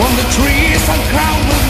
On the trees and crown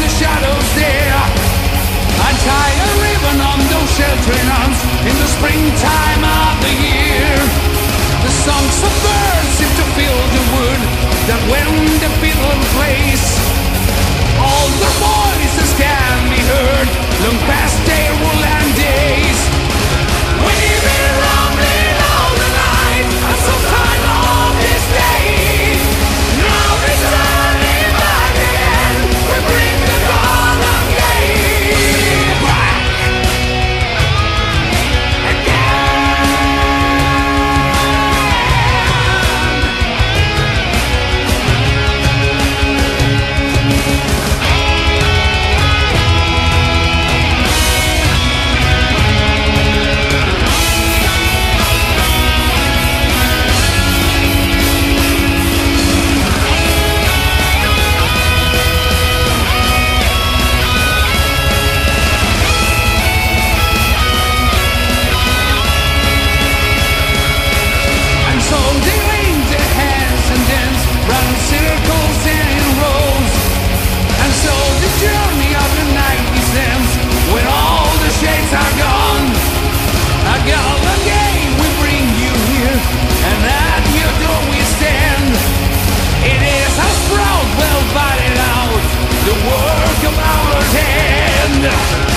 the shadows there. I tie a ribbon on those sheltering arms In the springtime of the year. Next.